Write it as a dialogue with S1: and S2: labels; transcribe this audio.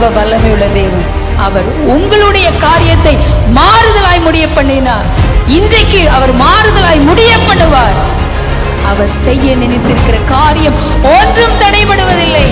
S1: சர்வ வல்லமை உள்ள தேவன். அவர் உங்களுடைய காரியத்தை மாறுதலாய் முடிய பண்ணினார் இன்றைக்கு அவர் மாறுதலாய் முடிய பண்ணுவார் அவர் செய்ய நினைத்திருக்கிற காரியம் ஒன்றும் தடைபடுவதில்லை.